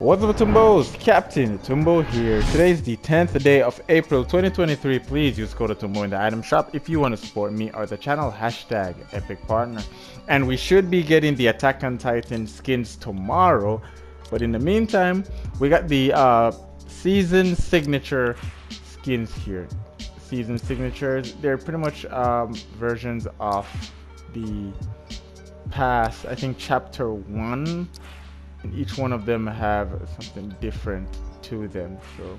What's up Tumbos? Captain Tumbo here. Today is the 10th day of April 2023. Please use code Tumbo in the item shop if you want to support me or the channel. Hashtag Epic Partner. And we should be getting the Attack on Titan skins tomorrow. But in the meantime, we got the uh, season signature skins here. Season signatures. They're pretty much um, versions of the past, I think chapter 1 each one of them have something different to them so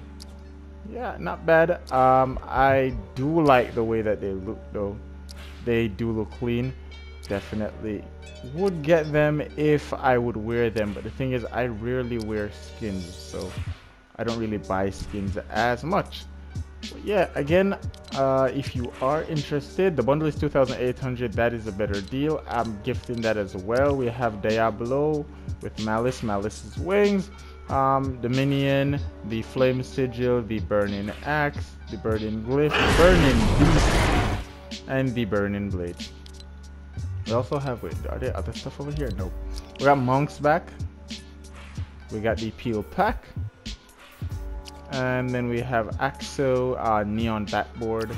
yeah not bad. Um i do like the way that they look though. They do look clean. Definitely would get them if i would wear them but the thing is i rarely wear skins so i don't really buy skins as much. But yeah again uh, if you are interested the bundle is 2800 that is a better deal i'm gifting that as well we have diablo with Malice, Malice's wings, um, Dominion, the Flame Sigil, the Burning Axe, the Burning Glyph, Burning Beast, and the Burning Blade. We also have, wait, are there other stuff over here? Nope. We got Monks back. We got the Peel Pack. And then we have Axo uh, Neon Backboard.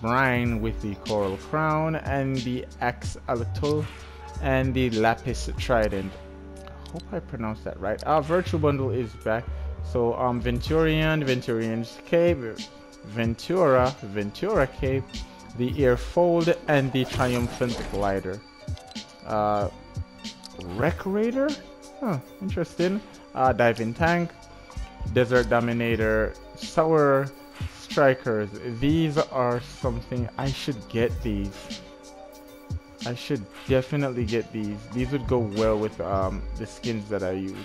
Brian with the Coral Crown and the Axe Alatul and the Lapis Trident I hope I pronounced that right. Our virtual bundle is back. So um Venturion, Venturion's Cape, Ventura, Ventura Cape, the Earfold, and the Triumphant Glider. Uh Recreator? Huh, interesting. Uh Diving Tank, Desert Dominator, Sour Strikers. These are something I should get these. I should definitely get these. These would go well with um, the skins that I use.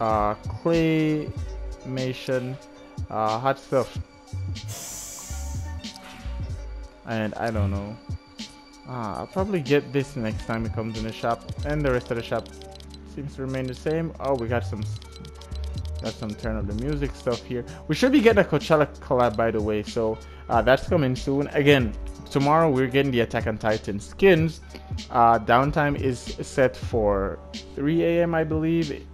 Uh, Claymation, uh, hot stuff. And I don't know. Ah, I'll probably get this next time it comes in the shop. And the rest of the shop seems to remain the same. Oh, we got some got some turn up the music stuff here. We should be getting a Coachella collab by the way, so uh, that's coming soon. Again, tomorrow we're getting the Attack on Titan skins. Uh, downtime is set for 3 a.m. I believe,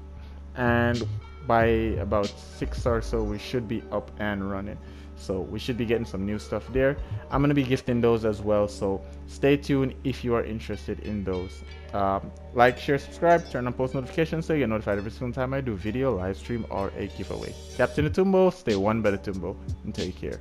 and by about 6 or so we should be up and running. So we should be getting some new stuff there. I'm gonna be gifting those as well. So stay tuned if you are interested in those. Um, like, share, subscribe, turn on post notifications so you get notified every single time I do video, live stream, or a giveaway. Captain Atumbo, stay one better Tumbo, and take care.